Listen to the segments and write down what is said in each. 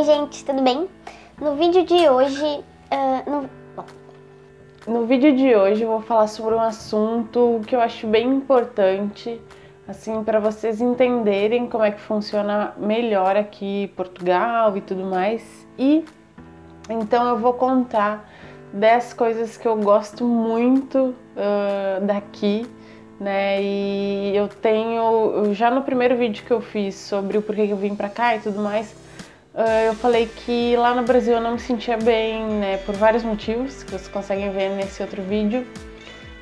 Oi, gente, tudo bem? No vídeo de hoje, uh, no... no vídeo de hoje eu vou falar sobre um assunto que eu acho bem importante, assim, para vocês entenderem como é que funciona melhor aqui Portugal e tudo mais. E então eu vou contar 10 coisas que eu gosto muito uh, daqui, né? E eu tenho, já no primeiro vídeo que eu fiz sobre o porquê que eu vim pra cá e tudo mais, eu falei que lá no Brasil eu não me sentia bem, né? Por vários motivos que vocês conseguem ver nesse outro vídeo.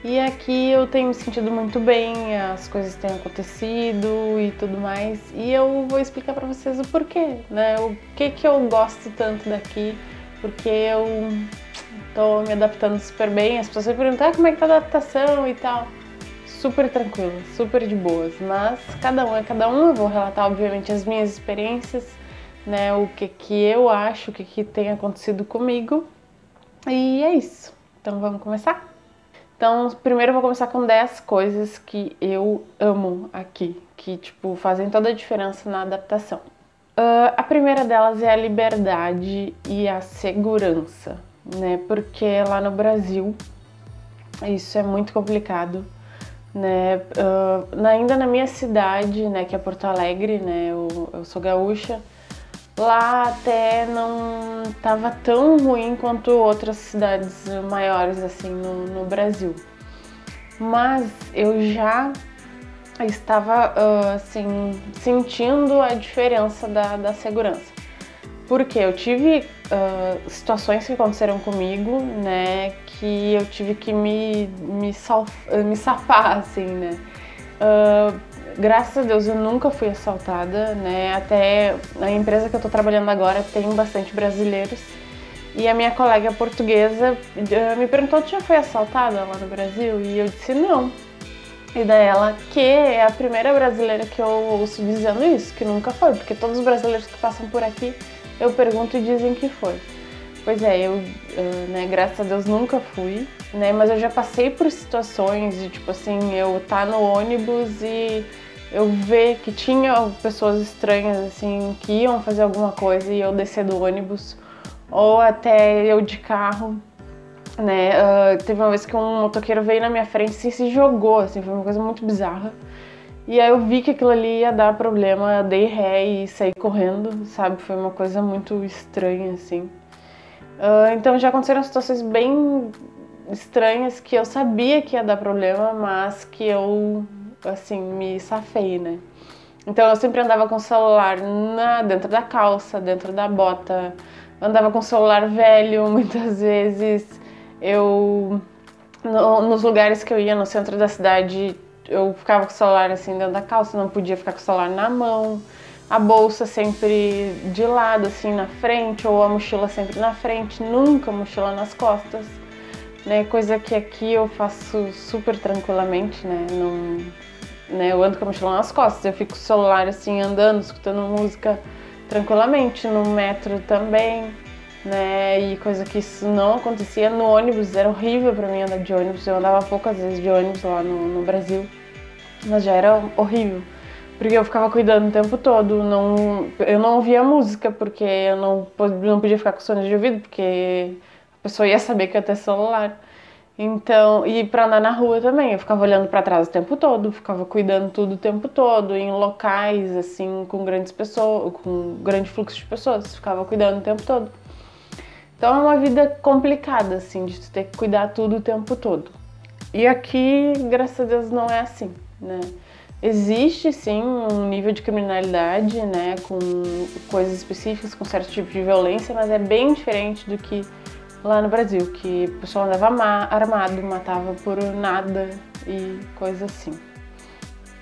E aqui eu tenho me sentido muito bem, as coisas têm acontecido e tudo mais. E eu vou explicar para vocês o porquê, né? O que que eu gosto tanto daqui, porque eu tô me adaptando super bem. As pessoas me perguntam ah, como é que tá a adaptação e tal. Super tranquila, super de boas. Mas cada um é cada um. Eu vou relatar, obviamente, as minhas experiências, né? O que que eu acho, o que que tem acontecido comigo. E é isso. Então vamos começar? Então, primeiro eu vou começar com 10 coisas que eu amo aqui, que, tipo, fazem toda a diferença na adaptação. Uh, a primeira delas é a liberdade e a segurança, né? Porque lá no Brasil isso é muito complicado, né? Uh, ainda na minha cidade, né, que é Porto Alegre, né? Eu, eu sou gaúcha, lá até não estava tão ruim quanto outras cidades maiores assim no, no Brasil. Mas eu já estava uh, assim sentindo a diferença da, da segurança. Porque eu tive uh, situações que aconteceram comigo, né, que eu tive que me, me, me safar, assim, né. Uh, graças a Deus eu nunca fui assaltada, né? Até a empresa que eu tô trabalhando agora tem bastante brasileiros. E a minha colega portuguesa eh, me perguntou: "Tu já foi assaltada lá no Brasil?" E eu disse: "Não". E daí ela, que é a primeira brasileira que eu ouço dizendo isso, que nunca foi, porque todos os brasileiros que passam por aqui eu pergunto e dizem que foi. Pois é, eu, eh, né, graças a Deus nunca fui, né, mas eu já passei por situações de tipo assim, eu tá no ônibus e eu ver que tinha pessoas estranhas assim que iam fazer alguma coisa e eu descer do ônibus ou até eu de carro, né? Uh, teve uma vez que um motoqueiro veio na minha frente e se jogou, assim, foi uma coisa muito bizarra. E aí eu vi que aquilo ali ia dar problema, dei ré e saí correndo, sabe? Foi uma coisa muito estranha, assim. Uh, então já aconteceram situações bem estranhas que eu sabia que ia dar problema, mas que eu assim, me safei, né? Então eu sempre andava com o celular na, dentro da calça, dentro da bota, andava com o celular velho muitas vezes. Eu no, nos lugares que eu ia no centro da cidade, eu ficava com o celular assim dentro da calça, não podia ficar com o celular na mão. A bolsa sempre de lado, assim, na frente, ou a mochila sempre na frente, nunca mochila nas costas, né? Coisa que aqui eu faço super tranquilamente, né? Não, né? Eu ando com a mochila nas costas, eu fico com o celular assim andando, escutando música tranquilamente, no metro também, né? E coisa que isso não acontecia no ônibus, era horrível para mim andar de ônibus. Eu andava poucas vezes de ônibus lá no, no Brasil, mas já era horrível. Porque eu ficava cuidando o tempo todo, não, eu não ouvia música, porque eu não, não podia ficar com sono de ouvido, porque a pessoa ia saber que eu ia ter celular. Então, e para andar na rua também, eu ficava olhando para trás o tempo todo, ficava cuidando tudo o tempo todo, em locais assim com grandes pessoas, com grande fluxo de pessoas, ficava cuidando o tempo todo. Então é uma vida complicada assim, de tu ter que cuidar tudo o tempo todo. E aqui, graças a Deus, não é assim, né? Existe sim um nível de criminalidade, né, com coisas específicas, com certo tipo de violência, mas é bem diferente do que lá no Brasil, que o pessoal andava armado, matava por nada e coisa assim.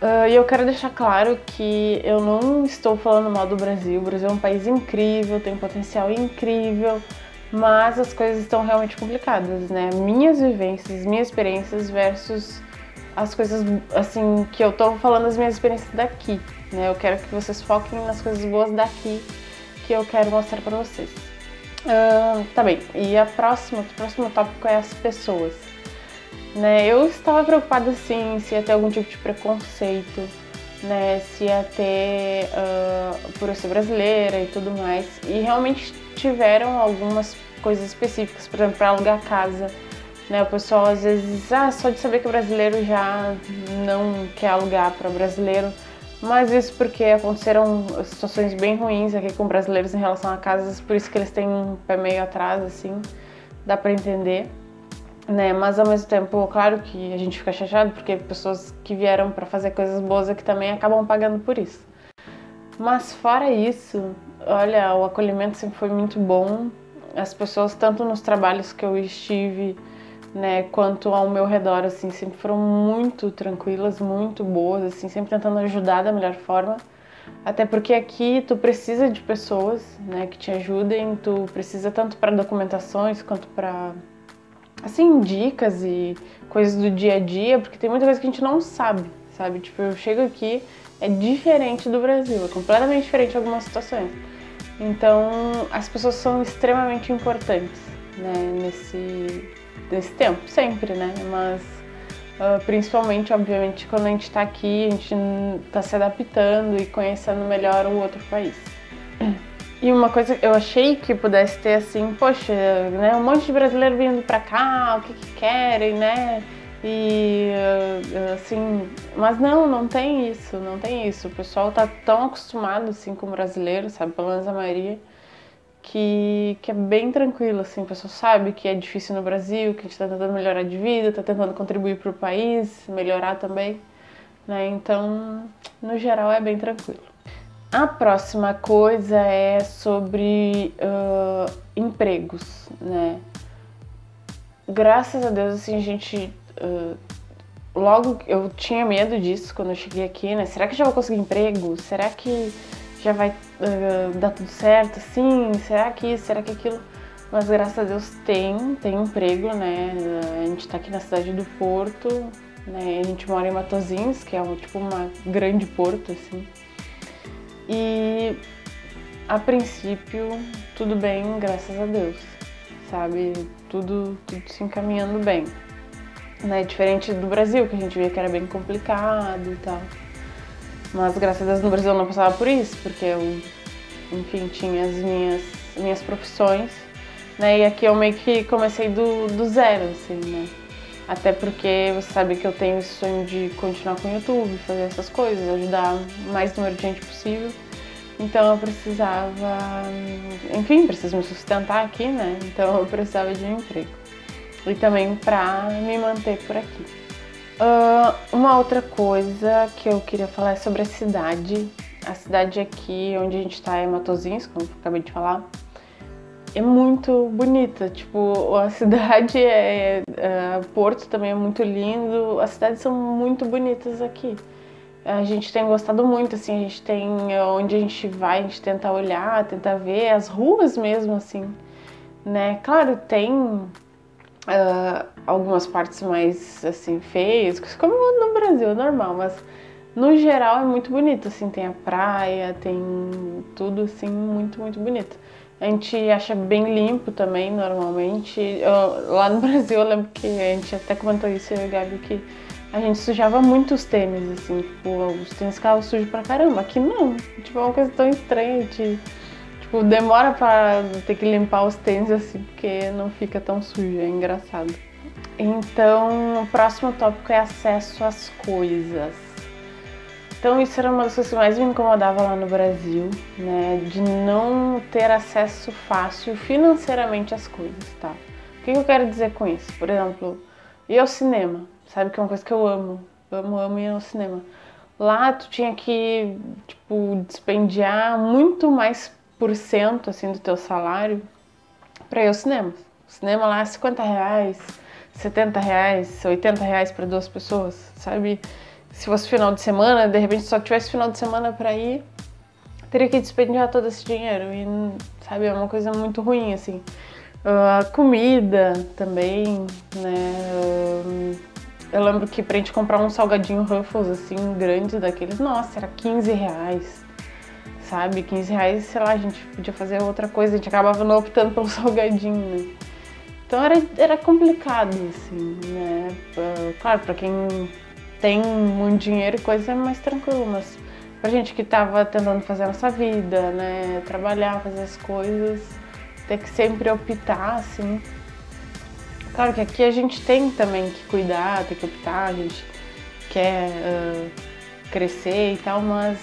Uh, e eu quero deixar claro que eu não estou falando mal do Brasil. O Brasil é um país incrível, tem um potencial incrível, mas as coisas estão realmente complicadas, né? Minhas vivências, minhas experiências versus as coisas assim que eu tô falando as minhas experiências daqui, né? Eu quero que vocês foquem nas coisas boas daqui que eu quero mostrar para vocês. Uh, tá bem, e a próxima, o próximo tópico é as pessoas. Né? Eu estava preocupada assim se ia ter algum tipo de preconceito né, se ia ter uh, por eu ser brasileira e tudo mais. E realmente tiveram algumas coisas específicas, por exemplo, para alugar casa. Né, o pessoal às vezes, ah, só de saber que o brasileiro já não quer alugar para brasileiro, mas isso porque aconteceram situações bem ruins aqui com brasileiros em relação a casas, por isso que eles têm um pé meio atrás, assim, dá para entender né? Mas ao mesmo tempo, claro que a gente fica chateado porque pessoas que vieram para fazer coisas boas aqui também acabam pagando por isso. Mas fora isso, olha, o acolhimento sempre foi muito bom. As pessoas, tanto nos trabalhos que eu estive, né, quanto ao meu redor, assim, sempre foram muito tranquilas, muito boas, assim, sempre tentando ajudar da melhor forma. Até porque aqui tu precisa de pessoas, né, que te ajudem, tu precisa tanto para documentações quanto para assim, dicas e coisas do dia a dia, porque tem muita coisa que a gente não sabe, sabe? Tipo, eu chego aqui, é diferente do Brasil, é completamente diferente em algumas situações. Então, as pessoas são extremamente importantes, né, nesse, nesse tempo, sempre, né? Mas, uh, principalmente, obviamente, quando a gente está aqui, a gente está se adaptando e conhecendo melhor o outro país. E uma coisa eu achei que pudesse ter assim, poxa, né, um monte de brasileiro vindo pra cá, o que, que querem, né? E assim, mas não, não tem isso, não tem isso. O pessoal tá tão acostumado assim com o brasileiro, sabe, pelo menos a maioria, que, que é bem tranquilo, assim, o pessoal sabe que é difícil no Brasil, que a gente tá tentando melhorar de vida, tá tentando contribuir pro país, melhorar também, né? Então, no geral é bem tranquilo. A próxima coisa é sobre uh, empregos, né? Graças a Deus, assim, a gente. Uh, logo eu tinha medo disso quando eu cheguei aqui, né? Será que já vou conseguir emprego? Será que já vai uh, dar tudo certo? Sim, será que isso? Será que aquilo? Mas graças a Deus tem, tem emprego, né? A gente tá aqui na cidade do Porto, né? A gente mora em Matozinhos, que é tipo uma grande porto, assim. E a princípio, tudo bem, graças a Deus, sabe? Tudo, tudo se encaminhando bem. Né? Diferente do Brasil, que a gente via que era bem complicado e tal. Mas graças a Deus no Brasil eu não passava por isso, porque eu, enfim, tinha as minhas, minhas profissões, né? E aqui eu meio que comecei do, do zero, assim, né? Até porque você sabe que eu tenho esse sonho de continuar com o YouTube, fazer essas coisas, ajudar o mais número de gente possível. Então eu precisava, enfim, preciso me sustentar aqui, né? Então eu precisava de um emprego. E também para me manter por aqui. Uh, uma outra coisa que eu queria falar é sobre a cidade. A cidade aqui onde a gente está é Matozinhos, como eu acabei de falar é muito bonita. Tipo, a cidade é, é. Porto também é muito lindo. As cidades são muito bonitas aqui. A gente tem gostado muito, assim, a gente tem. Onde a gente vai, a gente tenta olhar, tenta ver as ruas mesmo, assim. Né? Claro, tem uh, algumas partes mais, assim, feias, como no Brasil, é normal, mas no geral é muito bonito, assim, tem a praia, tem tudo, assim, muito, muito bonito. A gente acha bem limpo também, normalmente. Eu, lá no Brasil, eu lembro que a gente até comentou isso, eu e o Gabi, que a gente sujava muito os tênis, assim, tipo, os tênis ficavam sujos pra caramba. Aqui não, tipo, é uma coisa tão estranha, de, demora pra ter que limpar os tênis, assim, porque não fica tão sujo, é engraçado. Então, o próximo tópico é acesso às coisas. Então isso era uma das coisas que mais me incomodava lá no Brasil, né? De não ter acesso fácil financeiramente às coisas, tá? O que eu quero dizer com isso? Por exemplo, ir ao cinema, sabe que é uma coisa que eu amo, amo, amo ir ao cinema. Lá tu tinha que, tipo, dispendiar muito mais assim, do teu salário para ir ao cinema. O cinema lá é 50 reais, 70 reais, 80 reais para duas pessoas, sabe? se fosse final de semana, de repente só tivesse final de semana para ir, teria que despendiar todo esse dinheiro. E, sabe, é uma coisa muito ruim, assim. A uh, comida também, né? Uh, eu lembro que pra gente comprar um salgadinho Ruffles, assim, grande daqueles, nossa, era 15 reais. Sabe, 15 reais, sei lá, a gente podia fazer outra coisa, a gente acabava não optando pelo salgadinho, né? Então era, era complicado, assim, né? Claro, pra quem tem muito dinheiro e coisa é mais tranquilo, mas pra gente que tava tentando fazer a nossa vida, né, trabalhar, fazer as coisas, ter que sempre optar, assim. Claro que aqui a gente tem também que cuidar, tem que optar, a gente quer uh, crescer e tal, mas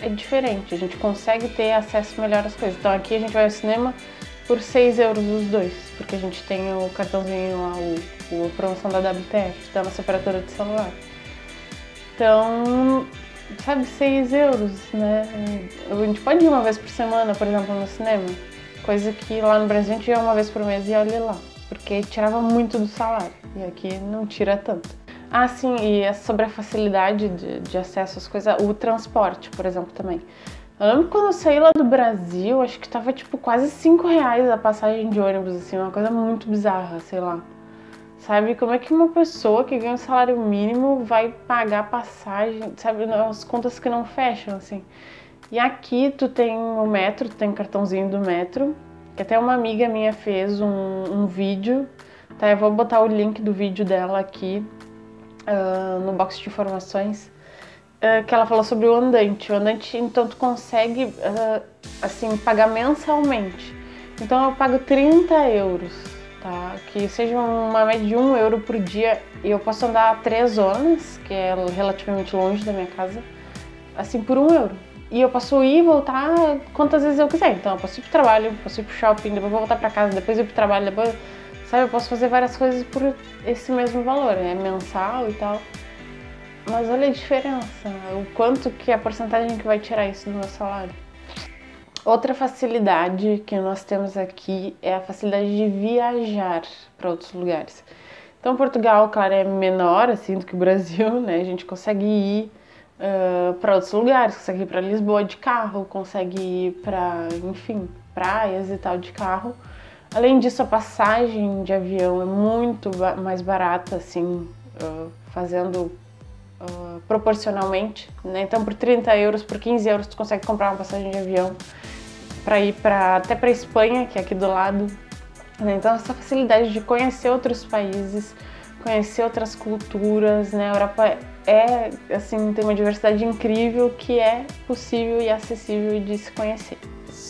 é diferente, a gente consegue ter acesso melhor às coisas. Então aqui a gente vai ao cinema por 6 euros os dois, porque a gente tem o cartãozinho lá, o, a promoção da WTF, da nossa operadora de celular. Então, sabe, 6 euros, né? A gente pode ir uma vez por semana, por exemplo, no cinema, coisa que lá no Brasil a gente ia uma vez por mês e olha lá, porque tirava muito do salário, e aqui não tira tanto. Ah, sim, e é sobre a facilidade de, de acesso às coisas, o transporte, por exemplo, também. Eu lembro quando eu saí lá do Brasil, acho que tava tipo quase 5 reais a passagem de ônibus, assim, uma coisa muito bizarra, sei lá. Sabe, como é que uma pessoa que ganha um salário mínimo vai pagar passagem, sabe, as contas que não fecham, assim. E aqui tu tem o metro, tu tem cartãozinho do metro, que até uma amiga minha fez um, um vídeo, tá? Eu vou botar o link do vídeo dela aqui uh, no box de informações é, que ela falou sobre o andante. O andante, então, tu consegue, uh, assim, pagar mensalmente. Então, eu pago 30 euros, tá? Que seja uma média de 1 euro por dia. E eu posso andar 3 zonas, que é relativamente longe da minha casa, assim, por 1 euro. E eu posso ir e voltar quantas vezes eu quiser. Então, eu posso ir pro trabalho, posso ir pro shopping, depois vou voltar pra casa, depois ir pro trabalho, depois... Sabe, eu posso fazer várias coisas por esse mesmo valor, é mensal e tal. Mas olha a diferença, o quanto que a porcentagem que vai tirar isso do meu salário. Outra facilidade que nós temos aqui é a facilidade de viajar para outros lugares. Então, Portugal, claro, é menor assim do que o Brasil, né? A gente consegue ir uh, para outros lugares, consegue ir para Lisboa de carro, consegue ir para, enfim, praias e tal de carro. Além disso, a passagem de avião é muito mais barata, assim, uh, fazendo uh, proporcionalmente. Né? Então, por 30 euros, por 15 euros, tu consegue comprar uma passagem de avião para ir pra, até para Espanha, que é aqui do lado. Né? Então, essa facilidade de conhecer outros países, conhecer outras culturas, né? A Europa é, assim, tem uma diversidade incrível que é possível e acessível de se conhecer.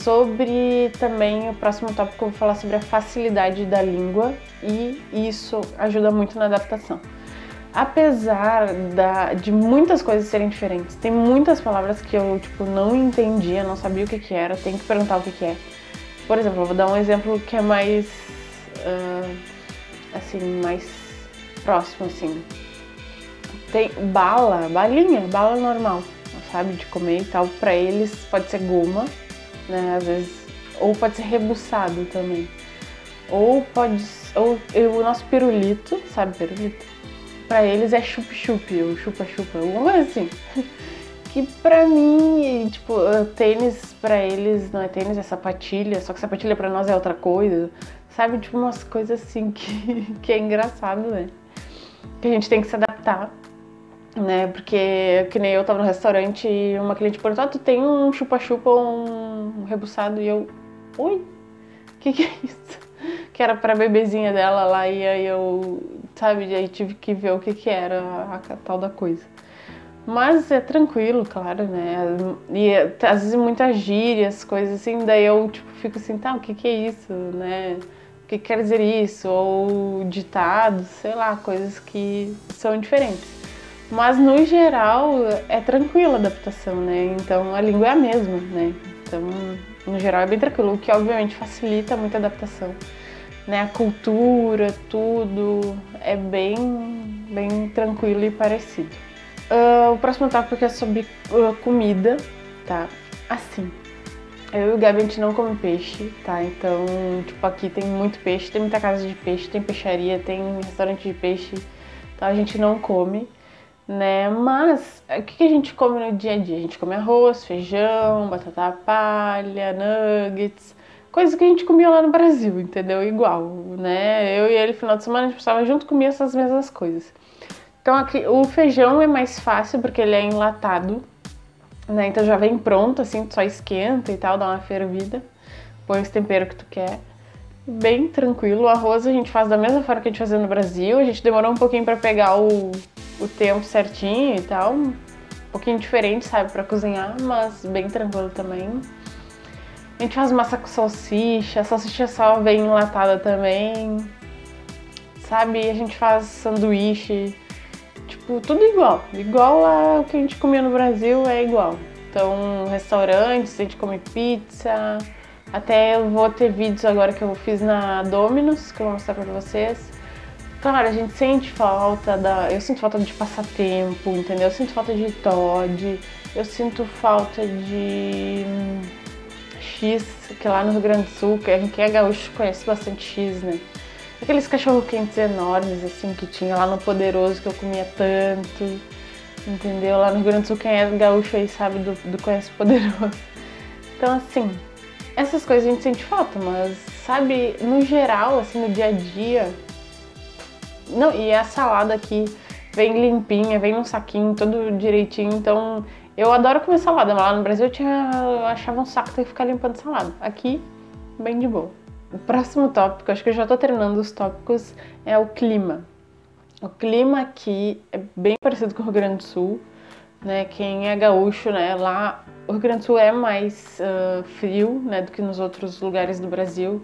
Sobre também o próximo tópico, eu vou falar sobre a facilidade da língua e isso ajuda muito na adaptação apesar da, de muitas coisas serem diferentes, tem muitas palavras que eu tipo não entendia, não sabia o que que era, tem que perguntar o que que é. Por exemplo, eu vou dar um exemplo que é mais uh, assim, mais próximo assim. Tem bala, balinha, bala normal, sabe, de comer e tal. Para eles pode ser goma, né, às vezes, ou pode ser rebuçado também. Ou pode, ou o nosso pirulito, sabe, pirulito? para eles é chup-chup, ou chupa-chupa, alguma coisa assim. Que pra mim, tipo, tênis pra eles não é tênis, é sapatilha, só que sapatilha pra nós é outra coisa. Sabe, tipo, umas coisas assim que, que é engraçado, né? Que a gente tem que se adaptar, né? Porque, que nem eu tava no restaurante e uma cliente perguntou, ah, tu tem um chupa-chupa um rebuçado? E eu, oi? O que que é isso? que era pra bebezinha dela lá, e aí eu, sabe, aí tive que ver o que que era a, a tal da coisa. Mas é tranquilo, claro, né? E às vezes muitas gírias, coisas assim, daí eu tipo, fico assim, tá, o que que é isso, né? O que quer dizer isso? Ou ditados, sei lá, coisas que são diferentes. Mas no geral é tranquila a adaptação, né? Então a língua é a mesma, né? Então, no geral é bem tranquilo, o que obviamente facilita muito a adaptação né? A cultura, tudo é bem, bem tranquilo e parecido. Uh, o próximo tópico é sobre uh, comida, tá? Assim, eu e o Gabi a gente não come peixe, tá? Então, tipo, aqui tem muito peixe, tem muita casa de peixe, tem peixaria, tem restaurante de peixe, então a gente não come, né? Mas o que a gente come no dia a dia? A gente come arroz, feijão, batata palha, nuggets, coisa que a gente comia lá no Brasil, entendeu? Igual, né? Eu e ele, final de semana, a gente passava junto comia essas mesmas coisas. Então aqui o feijão é mais fácil porque ele é enlatado, né? Então já vem pronto, assim, tu só esquenta e tal, dá uma fervida, põe os temperos que tu quer. Bem tranquilo. O arroz a gente faz da mesma forma que a gente fazia no Brasil. A gente demorou um pouquinho para pegar o, o tempo certinho e tal. Um pouquinho diferente, sabe, para cozinhar, mas bem tranquilo também. A gente faz massa com salsicha, a salsicha só vem enlatada também. Sabe, a gente faz sanduíche, tipo, tudo igual. Igual ao que a gente comia no Brasil, é igual. Então, restaurantes, a gente come pizza. Até eu vou ter vídeos agora que eu fiz na Domino's, que eu vou mostrar pra vocês. Claro, a gente sente falta da. Eu sinto falta de passatempo, entendeu? Eu sinto falta de Todd, eu sinto falta de hum, X, que lá no Rio Grande do Sul, quem é gaúcho conhece bastante X, né? Aqueles cachorro quentes enormes, assim, que tinha lá no Poderoso, que eu comia tanto, entendeu? Lá no Rio Grande do Sul, quem é gaúcho aí sabe do, do Conhece Poderoso. Então, assim, essas coisas a gente sente falta, mas, sabe, no geral, assim, no dia a dia. Não, e a salada aqui vem limpinha, vem num saquinho, todo direitinho, então eu adoro comer salada, mas lá no Brasil eu, tinha, eu achava um saco ter que ficar limpando salada. Aqui, bem de boa. O próximo tópico, acho que eu já tô treinando os tópicos, é o clima. O clima aqui é bem parecido com o Rio Grande do Sul, né? Quem é gaúcho, né? Lá o Rio Grande do Sul é mais uh, frio, né, do que nos outros lugares do Brasil.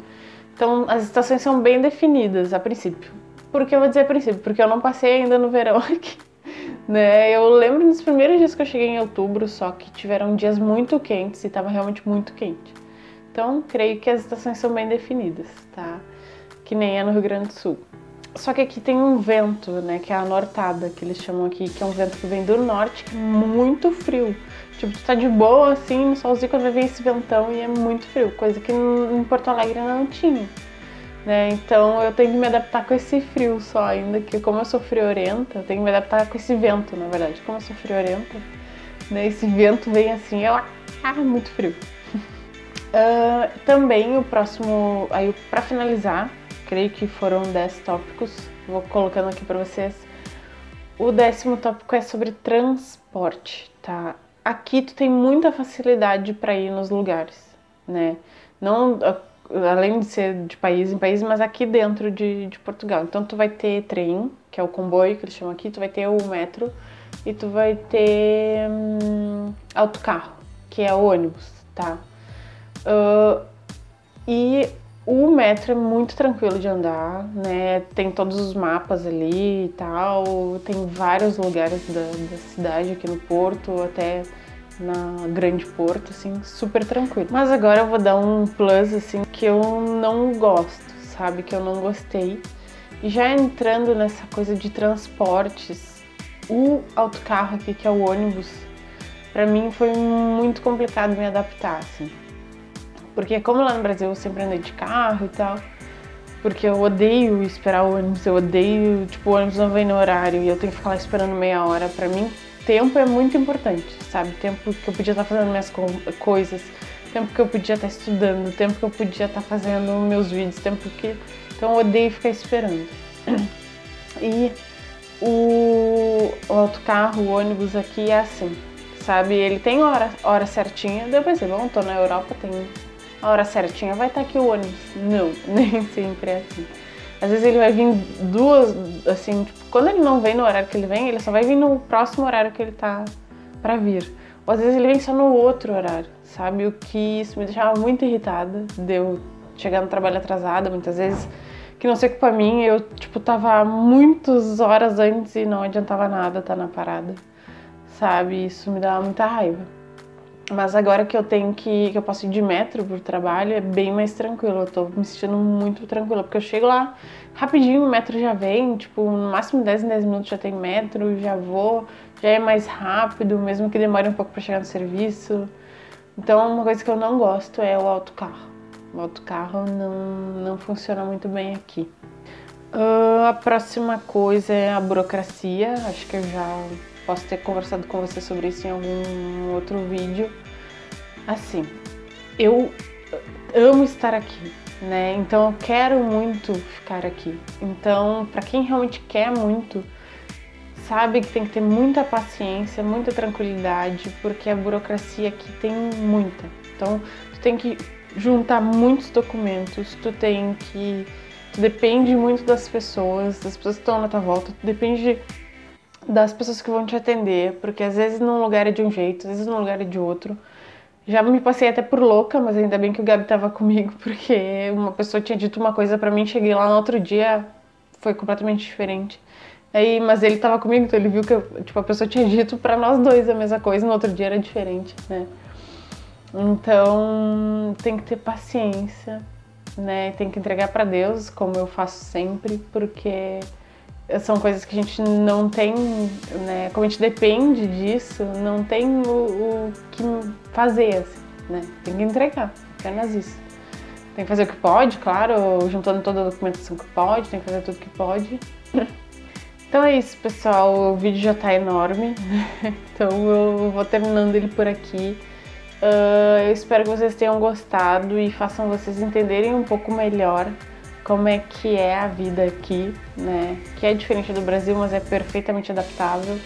Então as estações são bem definidas a princípio. Por que eu vou dizer a princípio? Porque eu não passei ainda no verão aqui. Né? Eu lembro dos primeiros dias que eu cheguei em outubro, só que tiveram dias muito quentes e estava realmente muito quente. Então, creio que as estações são bem definidas, tá? Que nem é no Rio Grande do Sul. Só que aqui tem um vento, né, que é a nortada, que eles chamam aqui, que é um vento que vem do norte, que é muito frio. Tipo, tu tá de boa, assim, no solzinho, quando vem esse ventão e é muito frio, coisa que em Porto Alegre não tinha. Né? Então eu tenho que me adaptar com esse frio só ainda, que como eu sou friorenta, eu tenho que me adaptar com esse vento, na verdade. Como eu sou friorenta, né? esse vento vem assim, eu, ah, muito frio. Uh, também o próximo, aí para finalizar, creio que foram 10 tópicos, vou colocando aqui para vocês. O décimo tópico é sobre transporte, tá? Aqui tu tem muita facilidade para ir nos lugares, né? Não, além de ser de país em país, mas aqui dentro de, de Portugal. Então tu vai ter trem, que é o comboio que eles chamam aqui, tu vai ter o metro e tu vai ter hum, autocarro, que é o ônibus, tá? Uh, e o metro é muito tranquilo de andar, né? Tem todos os mapas ali e tal. Tem vários lugares da, da cidade aqui no Porto, até na Grande Porto, assim, super tranquilo. Mas agora eu vou dar um plus, assim, que eu não gosto, sabe? Que eu não gostei. E já entrando nessa coisa de transportes, o autocarro aqui, que é o ônibus, para mim foi muito complicado me adaptar, assim. Porque como lá no Brasil eu sempre andei de carro e tal, porque eu odeio esperar o ônibus, eu odeio, tipo, o ônibus não vem no horário e eu tenho que ficar lá esperando meia hora. Pra mim, tempo é muito importante, sabe? Tempo que eu podia estar fazendo minhas co coisas, tempo que eu podia estar estudando, tempo que eu podia estar fazendo meus vídeos, tempo que. Então eu odeio ficar esperando. E o, o autocarro, o ônibus aqui é assim, sabe? Ele tem hora, hora certinha, daí eu pensei, bom, tô na Europa, tem a hora certinha, vai estar aqui o ônibus. Não, nem sempre é assim. Às vezes ele vai vir duas, assim, tipo, quando ele não vem no horário que ele vem, ele só vai vir no próximo horário que ele tá para vir. Ou às vezes ele vem só no outro horário, sabe? O que isso me deixava muito irritada, de eu chegar no trabalho atrasada, muitas vezes, que não sei culpa minha, eu, tipo, tava muitas horas antes e não adiantava nada estar tá na parada, sabe? Isso me dava muita raiva. Mas agora que eu tenho que, que eu posso ir de metro pro trabalho, é bem mais tranquilo. Eu tô me sentindo muito tranquila, porque eu chego lá rapidinho, o metro já vem, tipo, no máximo 10 em 10 minutos já tem metro, já vou, já é mais rápido, mesmo que demore um pouco para chegar no serviço. Então, uma coisa que eu não gosto é o autocarro. O autocarro não, não funciona muito bem aqui. Uh, a próxima coisa é a burocracia. Acho que eu já posso ter conversado com você sobre isso em algum outro vídeo. Assim, eu amo estar aqui, né? Então eu quero muito ficar aqui. Então, para quem realmente quer muito, sabe que tem que ter muita paciência, muita tranquilidade, porque a burocracia aqui tem muita. Então, tu tem que juntar muitos documentos, tu tem que tu depende muito das pessoas, das pessoas que estão na tua volta, tu depende de das pessoas que vão te atender, porque às vezes num lugar é de um jeito, às vezes num lugar é de outro. Já me passei até por louca, mas ainda bem que o Gabi tava comigo, porque uma pessoa tinha dito uma coisa para mim, cheguei lá no outro dia, foi completamente diferente. Aí, mas ele tava comigo, então ele viu que tipo, a pessoa tinha dito para nós dois a mesma coisa, no outro dia era diferente, né? Então, tem que ter paciência, né? Tem que entregar para Deus, como eu faço sempre, porque são coisas que a gente não tem, né? Como a gente depende disso, não tem o, o que fazer, assim, né? Tem que entregar, apenas isso. Tem que fazer o que pode, claro, juntando toda a documentação que pode, tem que fazer tudo que pode. Então é isso, pessoal. O vídeo já tá enorme, então eu vou terminando ele por aqui. Uh, eu espero que vocês tenham gostado e façam vocês entenderem um pouco melhor como é que é a vida aqui, né? Que é diferente do Brasil, mas é perfeitamente adaptável.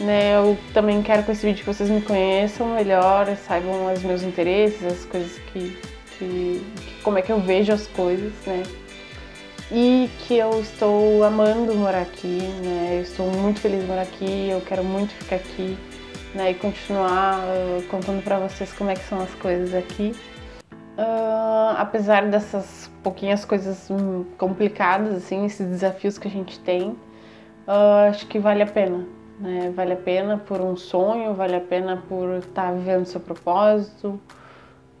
Né? Eu também quero com esse vídeo que vocês me conheçam melhor, saibam os meus interesses, as coisas que, que, que como é que eu vejo as coisas, né? E que eu estou amando morar aqui, né? Eu estou muito feliz de morar aqui, eu quero muito ficar aqui, né? E continuar uh, contando para vocês como é que são as coisas aqui. Uh, apesar dessas pouquinhas coisas hum, complicadas, assim, esses desafios que a gente tem, uh, acho que vale a pena. Né? Vale a pena por um sonho, vale a pena por estar tá vivendo seu propósito,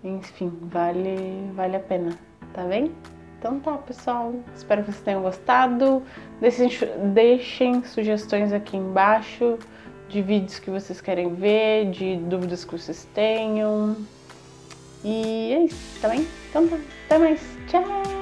enfim, vale, vale a pena, tá bem? Então tá, pessoal. Espero que vocês tenham gostado. Deixem, deixem sugestões aqui embaixo de vídeos que vocês querem ver, de dúvidas que vocês tenham. E é isso, tá bem? Então tá, até mais. Tchau!